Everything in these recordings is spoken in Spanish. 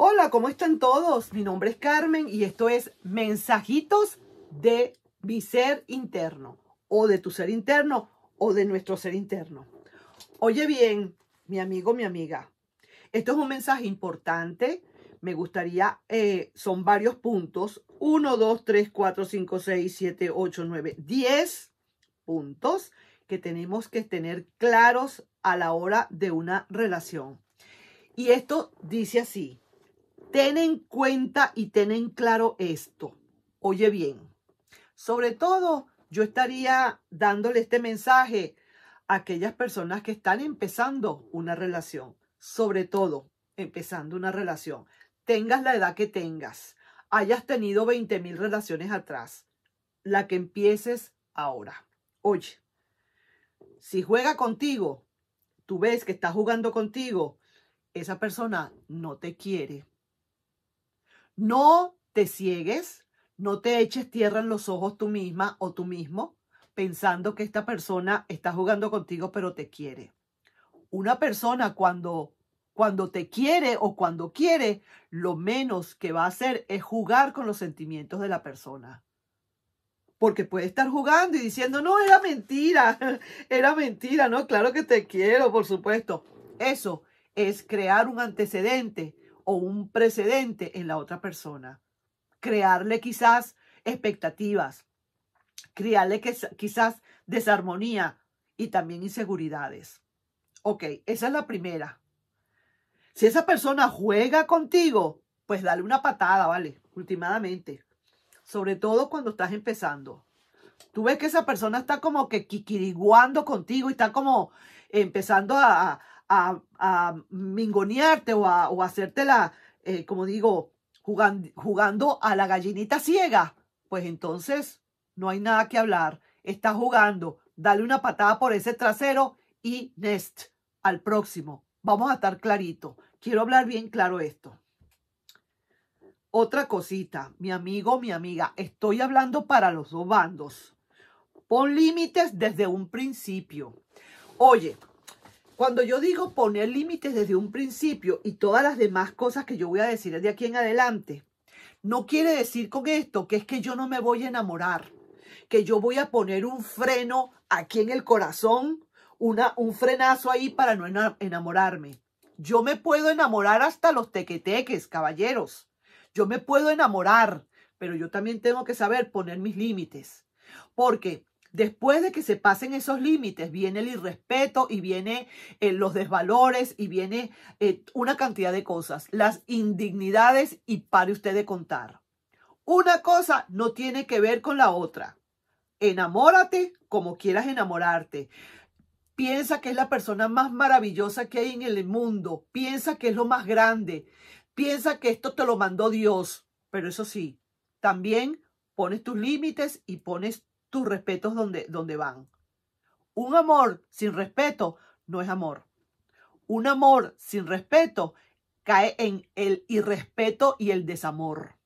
Hola, ¿cómo están todos? Mi nombre es Carmen y esto es Mensajitos de mi ser interno o de tu ser interno o de nuestro ser interno. Oye bien, mi amigo, mi amiga, esto es un mensaje importante. Me gustaría, eh, son varios puntos. 1, 2, 3, 4, 5, 6, 7, 8, 9, 10 puntos que tenemos que tener claros a la hora de una relación. Y esto dice así, ten en cuenta y ten en claro esto. Oye bien, sobre todo yo estaría dándole este mensaje a aquellas personas que están empezando una relación, sobre todo empezando una relación. Tengas la edad que tengas, hayas tenido 20 mil relaciones atrás, la que empieces ahora. Oye, si juega contigo, tú ves que está jugando contigo, esa persona no te quiere. No te ciegues, no te eches tierra en los ojos tú misma o tú mismo pensando que esta persona está jugando contigo pero te quiere. Una persona cuando cuando te quiere o cuando quiere, lo menos que va a hacer es jugar con los sentimientos de la persona. Porque puede estar jugando y diciendo, no, era mentira, era mentira, no, claro que te quiero, por supuesto. Eso es crear un antecedente o un precedente en la otra persona. Crearle quizás expectativas, crearle quizás desarmonía y también inseguridades. Ok, esa es la primera. Si esa persona juega contigo, pues dale una patada, ¿vale? Últimamente. Sobre todo cuando estás empezando. Tú ves que esa persona está como que quiquiriguando contigo y está como empezando a, a, mingonearte o a, o hacerte la, eh, como digo, jugando, jugando a la gallinita ciega. Pues entonces no hay nada que hablar. Está jugando. Dale una patada por ese trasero y nest al próximo. Vamos a estar clarito. Quiero hablar bien claro esto. Otra cosita, mi amigo, mi amiga, estoy hablando para los dos bandos. Pon límites desde un principio. Oye, cuando yo digo poner límites desde un principio y todas las demás cosas que yo voy a decir de aquí en adelante, no quiere decir con esto que es que yo no me voy a enamorar, que yo voy a poner un freno aquí en el corazón, una, un frenazo ahí para no enamorarme. Yo me puedo enamorar hasta los tequeteques, caballeros. Yo me puedo enamorar, pero yo también tengo que saber poner mis límites. Porque después de que se pasen esos límites, viene el irrespeto y viene eh, los desvalores y viene eh, una cantidad de cosas, las indignidades y pare usted de contar. Una cosa no tiene que ver con la otra. Enamórate como quieras enamorarte. Piensa que es la persona más maravillosa que hay en el mundo. Piensa que es lo más grande. Piensa que esto te lo mandó Dios. Pero eso sí, también pones tus límites y pones tus respetos donde, van. Un amor sin respeto no es amor. Un amor sin respeto cae en el irrespeto y el desamor.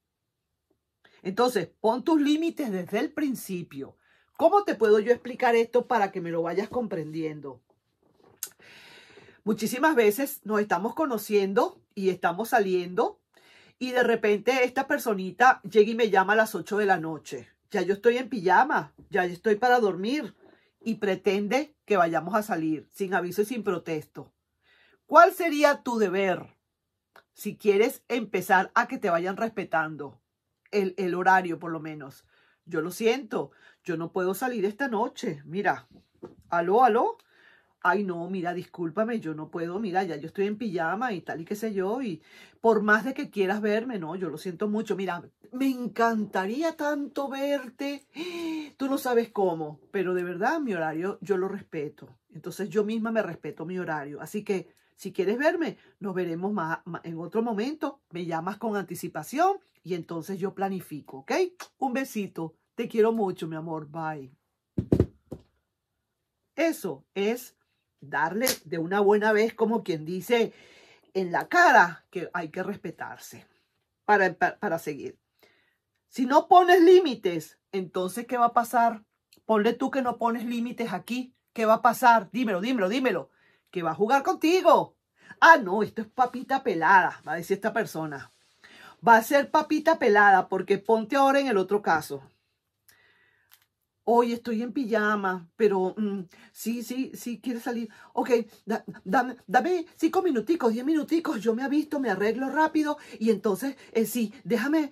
Entonces, pon tus límites desde el principio. ¿Cómo te puedo yo explicar esto para que me lo vayas comprendiendo? Muchísimas veces nos estamos conociendo y estamos saliendo y de repente esta personita llega y me llama a las 8 de la noche. Ya yo estoy en pijama, ya estoy para dormir y pretende que vayamos a salir sin aviso y sin protesto. ¿Cuál sería tu deber si quieres empezar a que te vayan respetando el, el horario por lo menos? Yo lo siento, yo no puedo salir esta noche. Mira, aló, aló. Ay, no, mira, discúlpame, yo no puedo, mira, ya yo estoy en pijama y tal y qué sé yo, y por más de que quieras verme, no, yo lo siento mucho, mira, me encantaría tanto verte, tú no sabes cómo, pero de verdad mi horario yo lo respeto, entonces yo misma me respeto mi horario, así que si quieres verme, nos veremos más, en otro momento, me llamas con anticipación y entonces yo planifico, ¿ok? Un besito. Te quiero mucho, mi amor. Bye. Eso es darle de una buena vez, como quien dice, en la cara que hay que respetarse para, para, seguir. Si no pones límites, entonces, ¿qué va a pasar? Ponle tú que no pones límites aquí. ¿Qué va a pasar? Dímelo, dímelo, dímelo. Que va a jugar contigo. Ah, no, esto es papita pelada, va a decir esta persona. Va a ser papita pelada porque ponte ahora en el otro caso. Hoy estoy en pijama, pero mm, sí, sí, sí, quiere salir. Ok, dame, dame cinco minuticos, diez minuticos, yo me visto, me arreglo rápido y entonces, eh, sí, déjame,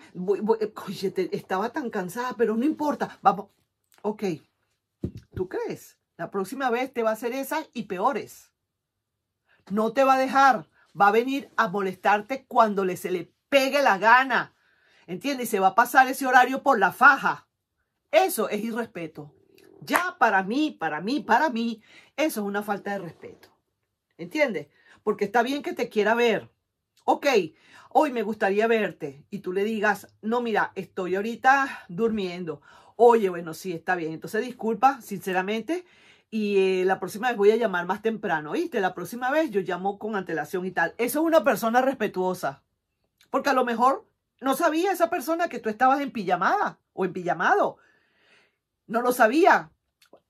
eh, oye, estaba tan cansada, pero no importa, vamos. Ok, ¿tú crees? La próxima vez te va a hacer esas y peores. No te va a dejar, va a venir a molestarte cuando le se le pegue la gana. ¿Entiendes? Y se va a pasar ese horario por la faja. Eso es irrespeto. Ya para mí, para mí, para mí, eso es una falta de respeto. ¿Entiendes? Porque está bien que te quiera ver. Ok, hoy me gustaría verte y tú le digas, no, mira, estoy ahorita durmiendo. Oye, bueno, sí, está bien. Entonces disculpa, sinceramente, y eh, la próxima vez voy a llamar más temprano, ¿viste? La próxima vez yo llamo con antelación y tal. Eso es una persona respetuosa. Porque a lo mejor no sabía esa persona que tú estabas en pijamada o en pijamado no lo sabía.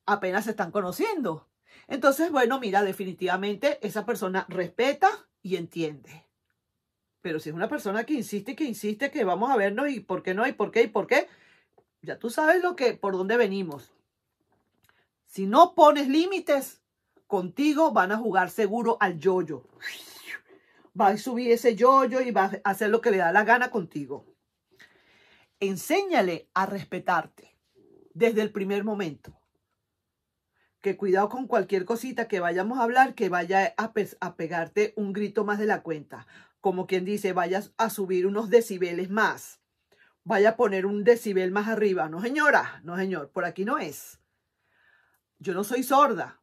Apenas se están conociendo. Entonces, bueno, mira, definitivamente esa persona respeta y entiende. Pero si es una persona que insiste, que insiste, que vamos a vernos y por qué no, y por qué, y por qué, ya tú sabes lo que, por dónde venimos. Si no pones límites, contigo van a jugar seguro al yoyo. Va a subir ese yoyo y va a hacer lo que le da la gana contigo. Enséñale a respetarte desde el primer momento. Que cuidado con cualquier cosita que vayamos a hablar, que vaya a, pegarte un grito más de la cuenta. Como quien dice, vayas a subir unos decibeles más. Vaya a poner un decibel más arriba. No, señora, no, señor, por aquí no es. Yo no soy sorda.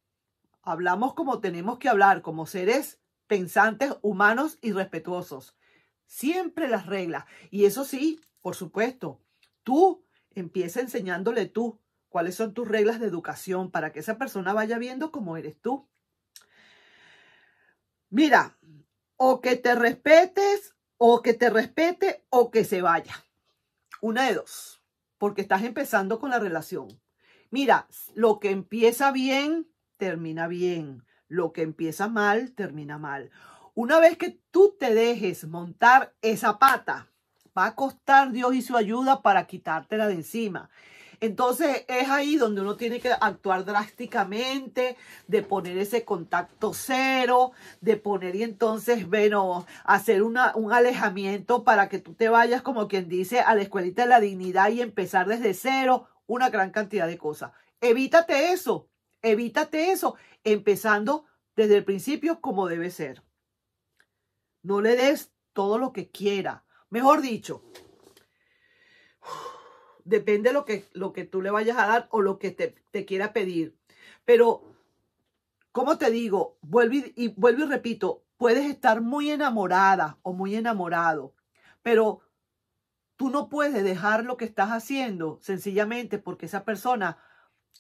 Hablamos como tenemos que hablar, como seres pensantes, humanos y respetuosos. Siempre las reglas. Y eso sí, por supuesto, tú Empieza enseñándole tú cuáles son tus reglas de educación para que esa persona vaya viendo cómo eres tú. Mira, o que te respetes, o que te respete, o que se vaya. Una de dos, porque estás empezando con la relación. Mira, lo que empieza bien, termina bien. Lo que empieza mal, termina mal. Una vez que tú te dejes montar esa pata, va a costar Dios y su ayuda para quitártela de encima. Entonces es ahí donde uno tiene que actuar drásticamente, de poner ese contacto cero, de poner y entonces, bueno, hacer una, un alejamiento para que tú te vayas, como quien dice, a la escuelita de la dignidad y empezar desde cero, una gran cantidad de cosas. Evítate eso, evítate eso, empezando desde el principio como debe ser. No le des todo lo que quiera. Mejor dicho, depende de lo que, lo que tú le vayas a dar o lo que te, quiera pedir. Pero, como te digo, vuelvo y, y, vuelvo y repito, puedes estar muy enamorada o muy enamorado, pero tú no puedes dejar lo que estás haciendo sencillamente porque esa persona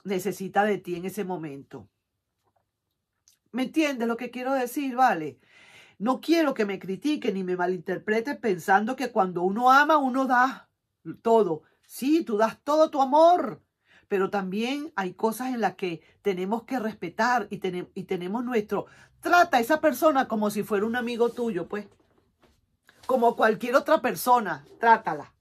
necesita de ti en ese momento. ¿Me entiendes lo que quiero decir? Vale. No quiero que me critiquen ni me malinterpreten pensando que cuando uno ama, uno da todo. Sí, tú das todo tu amor, pero también hay cosas en las que tenemos que respetar y, tenemos nuestro... Trata a esa persona como si fuera un amigo tuyo, pues. Como cualquier otra persona, trátala.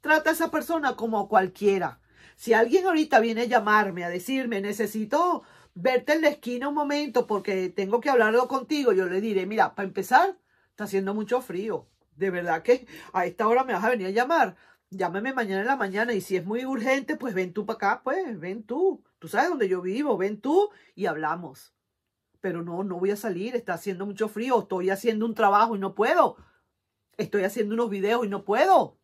Trata a esa persona como cualquiera. Si alguien ahorita viene a llamarme, a decirme, necesito verte en la esquina un momento porque tengo que hablarlo contigo, yo le diré, mira, para empezar, está haciendo mucho frío. De verdad que a esta hora me vas a venir a llamar. Llámame mañana en la mañana y si es muy urgente, pues ven tú para acá, pues ven tú. Tú sabes dónde yo vivo, ven tú y hablamos. Pero no, no voy a salir, está haciendo mucho frío, estoy haciendo un trabajo y no puedo. Estoy haciendo unos videos y no puedo.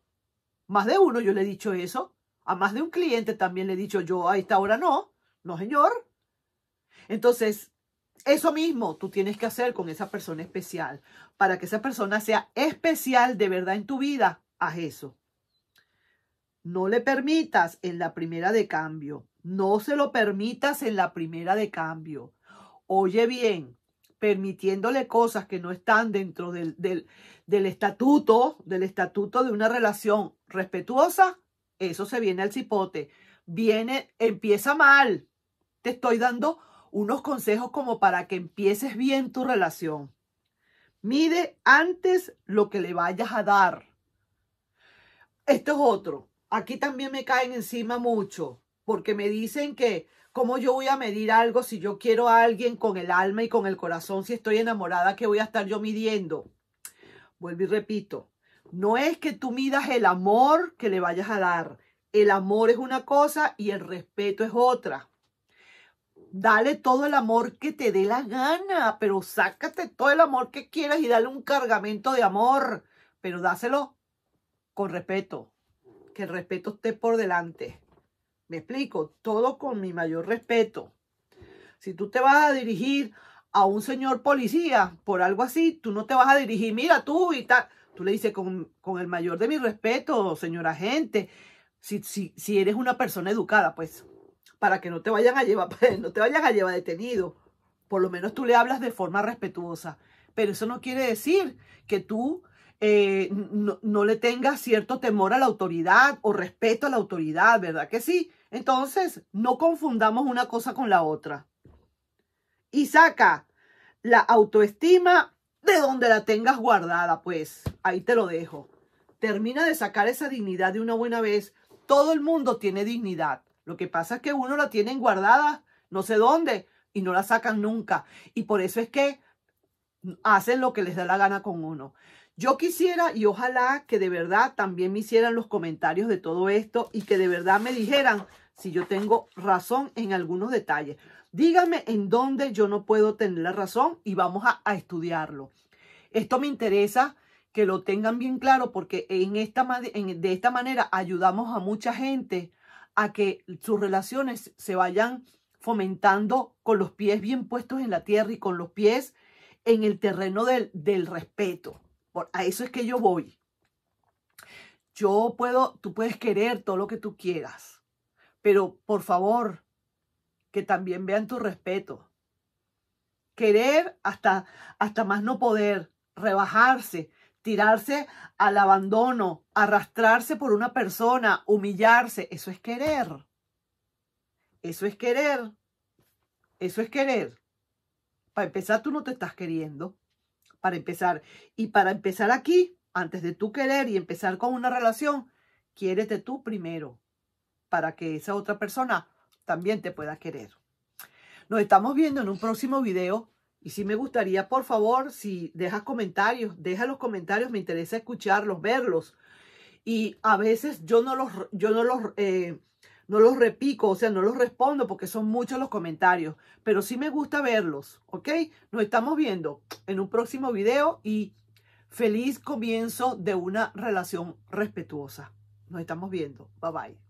Más de uno yo le he dicho eso. A más de un cliente también le he dicho yo, a esta hora no. No, señor. Entonces, eso mismo tú tienes que hacer con esa persona especial. Para que esa persona sea especial de verdad en tu vida, haz eso. No le permitas en la primera de cambio. No se lo permitas en la primera de cambio. Oye bien, permitiéndole cosas que no están dentro del, del, del estatuto, del estatuto de una relación respetuosa, eso se viene al cipote. Viene, empieza mal. Te estoy dando unos consejos como para que empieces bien tu relación. Mide antes lo que le vayas a dar. Esto es otro. Aquí también me caen encima mucho porque me dicen que cómo yo voy a medir algo si yo quiero a alguien con el alma y con el corazón, si estoy enamorada, ¿qué voy a estar yo midiendo? Vuelvo y repito, no es que tú midas el amor que le vayas a dar. El amor es una cosa y el respeto es otra. Dale todo el amor que te dé la gana, pero sácate todo el amor que quieras y dale un cargamento de amor, pero dáselo con respeto, que el respeto esté por delante. Me explico, todo con mi mayor respeto. Si tú te vas a dirigir a un señor policía por algo así, tú no te vas a dirigir, mira tú y tal. Tú le dices con, con el mayor de mi respeto, señor agente, si, si, si eres una persona educada, pues para que no te vayan a llevar, no te vayan a llevar detenido. Por lo menos tú le hablas de forma respetuosa. Pero eso no quiere decir que tú eh, no, no, le tengas cierto temor a la autoridad o respeto a la autoridad, ¿verdad que sí? Entonces, no confundamos una cosa con la otra. Y saca la autoestima de donde la tengas guardada, pues ahí te lo dejo. Termina de sacar esa dignidad de una buena vez. Todo el mundo tiene dignidad. Lo que pasa es que uno la tienen guardada no sé dónde y no la sacan nunca. Y por eso es que hacen lo que les da la gana con uno. Yo quisiera y ojalá que de verdad también me hicieran los comentarios de todo esto y que de verdad me dijeran si yo tengo razón en algunos detalles. Dígame en dónde yo no puedo tener la razón y vamos a, estudiarlo. Esto me interesa que lo tengan bien claro porque en esta, de esta manera ayudamos a mucha gente a que sus relaciones se vayan fomentando con los pies bien puestos en la tierra y con los pies en el terreno del, del respeto. Por, a eso es que yo voy. Yo puedo, tú puedes querer todo lo que tú quieras, pero por favor, que también vean tu respeto. Querer hasta, hasta más no poder, rebajarse, tirarse al abandono, arrastrarse por una persona, humillarse, eso es querer. Eso es querer. Eso es querer. Para empezar, tú no te estás queriendo. Para empezar. Y para empezar aquí, antes de tú querer y empezar con una relación, quiérete tú primero. Para que esa otra persona también te pueda querer. Nos estamos viendo en un próximo video. Y si me gustaría, por favor, si dejas comentarios, deja los comentarios, me interesa escucharlos, verlos. Y a veces yo no los, yo no los, eh, no los repico, o sea, no los respondo porque son muchos los comentarios. Pero sí me gusta verlos, ¿ok? Nos estamos viendo en un próximo video y feliz comienzo de una relación respetuosa. Nos estamos viendo. Bye bye.